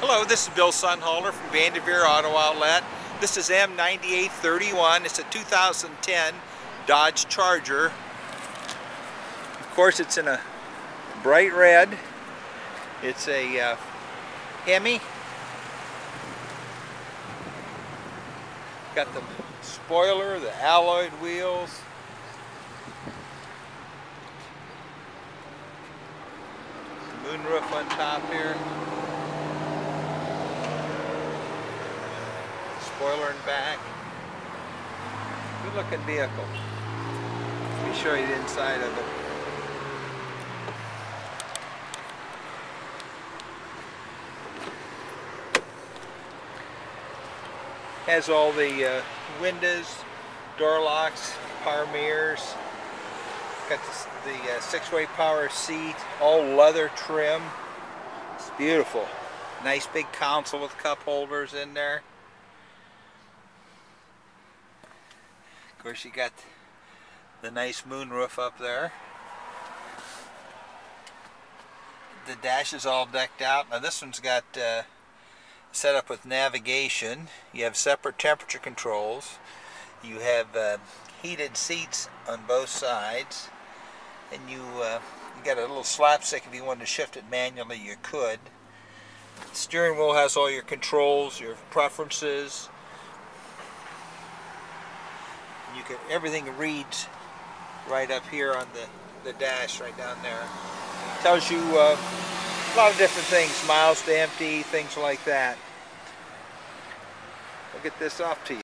Hello, this is Bill Sonnhalter from Vandevere Auto Outlet. This is M9831. It's a 2010 Dodge Charger. Of course, it's in a bright red. It's a uh, Hemi. Got the spoiler, the alloyed wheels. Moonroof on top here. Spoiler in back. Good looking vehicle. Let me show you the inside of it. Has all the uh, windows, door locks, power mirrors. Got the, the uh, six-way power seat, all leather trim. It's beautiful. Nice big console with cup holders in there. Course you got the nice moonroof up there. The dash is all decked out. Now this one's got uh, set up with navigation. You have separate temperature controls. You have uh, heated seats on both sides. And you, uh, you got a little slapstick if you wanted to shift it manually you could. Steering wheel has all your controls, your preferences, can everything reads right up here on the, the dash right down there. Tells you uh, a lot of different things, miles to empty, things like that. I'll get this off to you.